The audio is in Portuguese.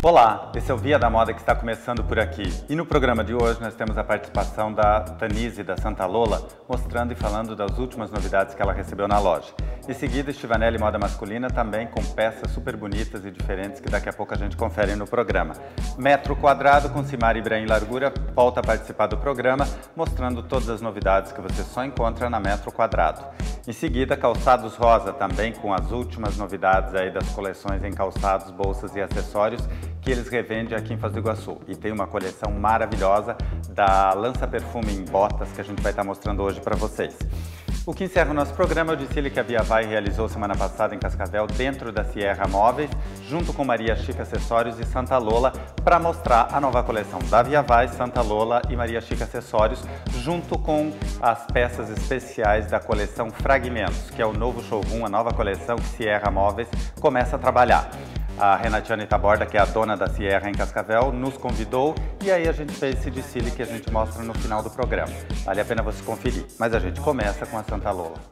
Olá, esse é o Via da Moda que está começando por aqui. E no programa de hoje nós temos a participação da Tanise da Santa Lola, mostrando e falando das últimas novidades que ela recebeu na loja. Em seguida, Estivanelli Moda Masculina também com peças super bonitas e diferentes que daqui a pouco a gente confere no programa. Metro Quadrado com Simar Ibrahim Largura volta a participar do programa, mostrando todas as novidades que você só encontra na Metro Quadrado. Em seguida, Calçados Rosa, também com as últimas novidades aí das coleções em calçados, bolsas e acessórios que eles revendem aqui em Foz do Iguaçu. E tem uma coleção maravilhosa da Lança Perfume em Botas que a gente vai estar mostrando hoje para vocês. O que encerra o nosso programa é o desfile que a Via Vai realizou semana passada em Cascavel, dentro da Sierra Móveis, junto com Maria Chica Acessórios e Santa Lola, para mostrar a nova coleção da Via Vai, Santa Lola e Maria Chica Acessórios, junto com as peças especiais da coleção Fragmentos, que é o novo showroom, a nova coleção que Sierra Móveis começa a trabalhar. A Renatiane Taborda, que é a dona da Sierra em Cascavel, nos convidou e aí a gente fez esse desfile que a gente mostra no final do programa. Vale a pena você conferir. Mas a gente começa com a Santa Lola.